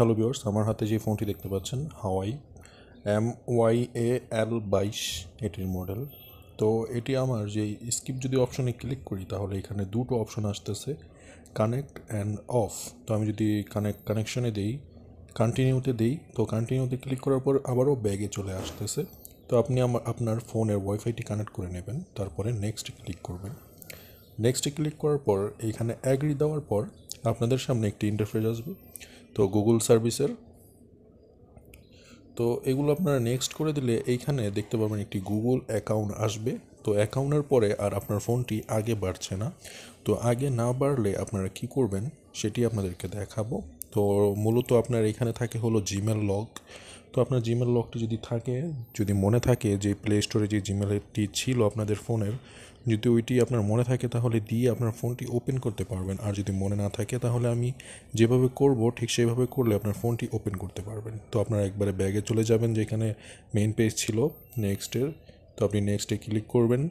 Hello viewers আমার হাতে যে ফোনটি দেখতে পাচ্ছেন হাওয়াই এম ওয়াই এ এল বাইশ এটির মডেল তো এটি আমার যে স্কিপ যদি অপশনে ক্লিক করি, তাহলে এখানে দুটো অপশন আসতেছে কানেক্ট অ্যান্ড অফ তো আমি যদি কানেক্ট কানেকশনে দিই কন্টিনিউতে দিই, তো কন্টিনিউতে ক্লিক করার পর আবারও ব্যাগে চলে আসতেছে। তো আপনি আমার, আপনার ফোনের ওয়াইফাইটি কানেক্ট করে নেবেন, তারপরে নেক্সট ক্লিক করবেন। নেক্সটে ক্লিক করার পর এইখানে অ্যাগ্রি দেওয়ার পর, আপনাদের সামনে একটি ইন্টারফেস আসবে। তো গুগল সার্ভিসের তো এগুলো আপনারা নেক্সট করে দিলে এইখানে দেখতে পাবেন একটি গুগল অ্যাকাউন্ট আসবে। তো অ্যাকাউন্টের পরে আর আপনার ফোনটি আগে বাড়ছে না। তো আগে না বাড়লে আপনারা কি করবেন, সেটি আপনাদেরকে দেখাবো। তো মূলত আপনার এখানে থাকে হলো জিমেল লগ তো আপনার জিমেল লকটি যদি থাকে, যদি মনে থাকে যে প্লে স্টোরে যে জিমেলটি ছিল আপনাদের ফোনের যদি ওইটি আপনার মনে থাকে, তাহলে দিয়ে আপনার ফোনটি ওপেন করতে পারবেন। আর যদি মনে না থাকে, তাহলে আমি যেভাবে করব, ঠিক সেইভাবে করলে আপনার ফোনটি ওপেন করতে পারবেন। তো আপনারা একবারে ব্যাগে চলে যাবেন, যেখানে মেইন পেজ ছিল নেক্সটের তো আপনি নেক্সটে ক্লিক করবেন।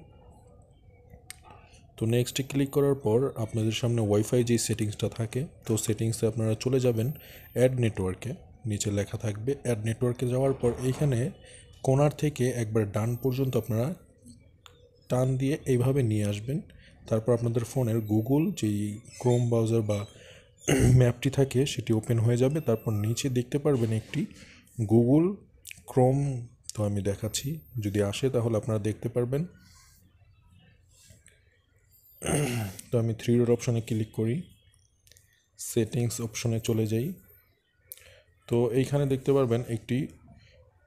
তো নেক্সটে ক্লিক করার পর আপনাদের সামনে ওয়াইফাই যে সেটিংসটা থাকে, তো সেটিংসে আপনারা চলে যাবেন অ্যাড নেটওয়ার্কে নিচে লেখা থাকবে অ্যাড নেটওয়ার্কে যাওয়ার পর এইখানে কোনার থেকে একবার ডান পর্যন্ত আপনারা টান দিয়ে এইভাবে নিয়ে আসবেন। তারপর আপনাদের ফোনের গুগল যেই ক্রোম ব্রাউজার বা ম্যাপটি থাকে সেটি ওপেন হয়ে যাবে। তারপর নিচে দেখতে পারবেন একটি গুগল ক্রোম। তো আমি দেখাচ্ছি, যদি আসে তাহলে আপনারা দেখতে পারবেন। তো আমি থ্রি ডট অপশনে ক্লিক করি। সেটিংস অপশনে চলে যাই। তো এইখানে দেখতে পারবেন একটি,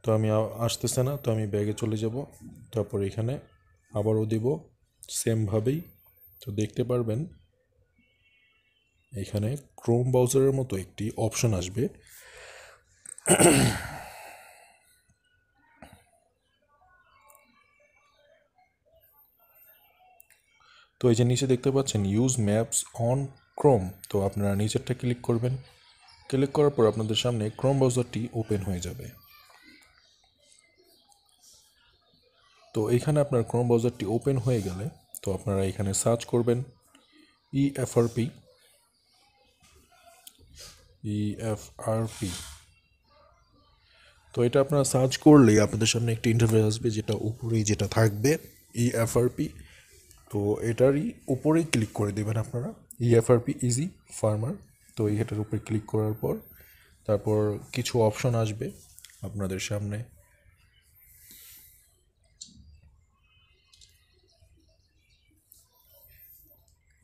তো আমি আসতেছে না, তো আমি ব্যাগে চলে যাব। তারপর এখানে আবারও দেব। সেমভাবেই তো দেখতে পারবেন, এখানে ক্রোম ব্রাউজারের মতো একটি অপশন আসবে। তো এই যে নিচে দেখতে পাচ্ছেন ইউজ ম্যাপস অন ক্রোম তো আপনারা নিচেরটা ক্লিক করবেন। ক্লিক করার পর আপনাদের সামনে ক্রোম ব্রাউজারটি ওপেন হয়ে যাবে। তো এখানে আপনার ক্রোম ব্রাউজারটি ওপেন হয়ে গেলে তো আপনারা এখানে সার্চ করবেন E ইএফআরপি ইএফআরপি তো এটা আপনারা সার্চ করলেই আপনাদের সামনে একটি ইন্টারভিউ আসবে যেটা উপরেই যেটা থাকবে ইএফআরপি তো এটারই উপরেই ক্লিক করে দেবেন আপনারা ইএফআরপি ইজি ফার্মার তো এটার উপরে ক্লিক করার পর তারপর কিছু অপশন আসবে আপনাদের সামনে।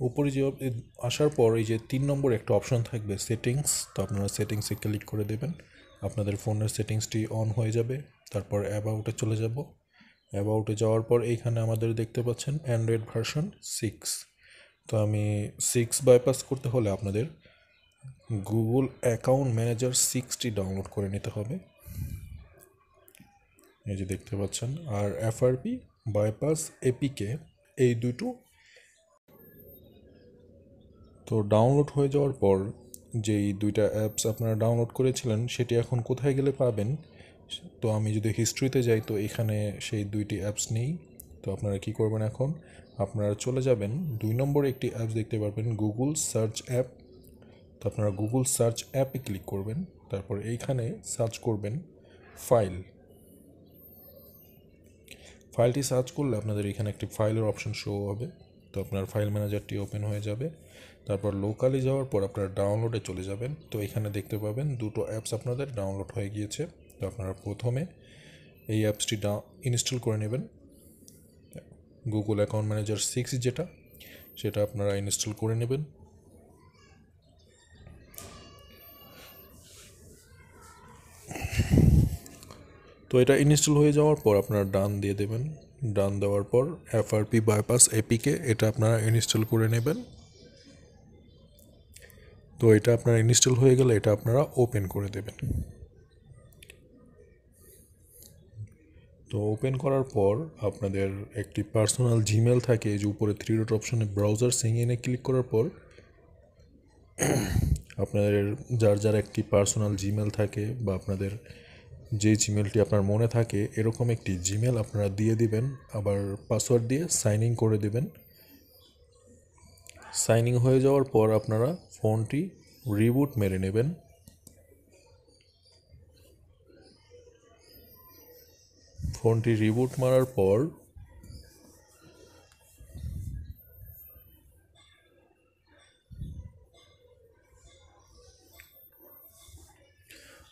উপরে যে আসার পর এই যে তিন নম্বর একটা অপশন থাকবে সেটিংস তো আপনারা সেটিংসে ক্লিক করে দেবেন। আপনাদের ফোনের সেটিংসটি অন হয়ে যাবে, তারপর অ্যাবাউটে চলে যাব। অ্যাবাউটে যাওয়ার পর এইখানে আমাদের দেখতে পাচ্ছেন অ্যান্ড্রয়েড ভার্সন সিক্স তো আমি সিক্স বাইপাস করতে হলে আপনাদের Google account manager sixty download করে নিতে হবে। এই যে দেখতে পাচ্ছেন, আর এফআরপি বাইপাস এপিকে এই দুটো তো ডাউনলোড হয়ে যাওয়ার পর যেই দুইটা অ্যাপস আপনারা ডাউনলোড করেছিলেন, সেটি এখন কোথায় গেলে পাবেন? তো আমি যদি হিস্ট্রিতে যাই, তো এখানে সেই দুইটি অ্যাপস নেই। তো আপনারা কি করবেন এখন? আপনারা চলে যাবেন। দুই নম্বর একটি অ্যাপস দেখতে পারবেন গুগল সার্চ অ্যাপ তো আপনারা গুগল সার্চ অ্যাপে ক্লিক করবেন। তারপর এইখানে সার্চ করবেন ফাইল ফাইলটি সার্চ করলে আপনাদের এখানে একটি ফাইলের অপশন শো হবে। তো আপনার ফাইল ম্যানেজারটি ওপেন হয়ে যাবে। তারপর লোকালি যাওয়ার পর আপনারা ডাউনলোডে চলে যাবেন। তো এখানে দেখতে পাবেন দুটো অ্যাপস আপনাদের ডাউনলোড হয়ে গিয়েছে। তো আপনারা প্রথমে এই অ্যাপসটি ডা ইনস্টল করে নেবেন। গুগল অ্যাকাউন্ট ম্যানেজার সিক্স যেটা, সেটা আপনারা ইনস্টল করে নেবেন। তো এটা ইনস্টল হয়ে যাওয়ার পর আপনারা ডান দিয়ে দেবেন। ডান দেওয়ার পর এফআরপি বাইপাস এপিকে এটা আপনারা ইনস্টল করে নেবেন। তো এটা আপনার ইনস্টল হয়ে গেলে এটা আপনারা ওপেন করে দেবেন। তো ওপেন করার পর আপনাদের একটি পার্সোনাল জিমেল থাকে যে উপরে থ্রি ডট অপশনে ব্রাউজার সিঙ্গিনে ক্লিক করার পর আপনাদের যার যার একটি পার্সোনাল জিমেল থাকে বা আপনাদের যে জিমেলটি আপনার মনে থাকে, এরকম একটি জিমেল আপনারা দিয়ে দিবেন। আবার পাসওয়ার্ড দিয়ে সাইন ইন করে দেবেন। সাইন ইন হয়ে যাওয়ার পর আপনারা ফোনটি রিবুট মেরে নেবেন। ফোনটি রিবুট মারার পর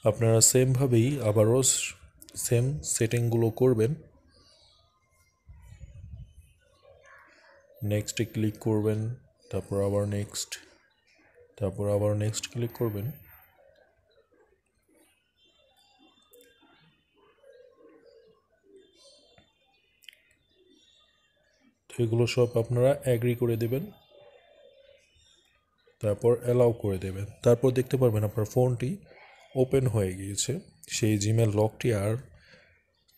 আপনারা সেমভাবেই আবারও সেম সেটিংগুলো করবেন। নেক্সটে ক্লিক করবেন, তারপর আবার নেক্সট তারপর আবার নেক্সট ক্লিক করবেন। তো এগুলো সব আপনারা অ্যাগ্রি করে দেবেন। তারপর অ্যালাউ করে দেবেন। তারপর দেখতে পারবেন আপনার ফোনটি ওপেন হয়ে গিয়েছে, সেই জিমেল লকটি আর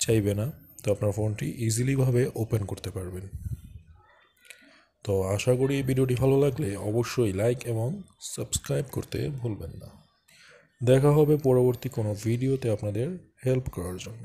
চাইবে না, তো আপনার ফোনটি ইজিলিভাবে ওপেন করতে পারবেন। তো আশা করি এই ভিডিওটি ভালো লাগলে অবশ্যই লাইক এবং সাবস্ক্রাইব করতে ভুলবেন না। দেখা হবে পরবর্তী কোনো ভিডিওতে আপনাদের হেল্প করার জন্য।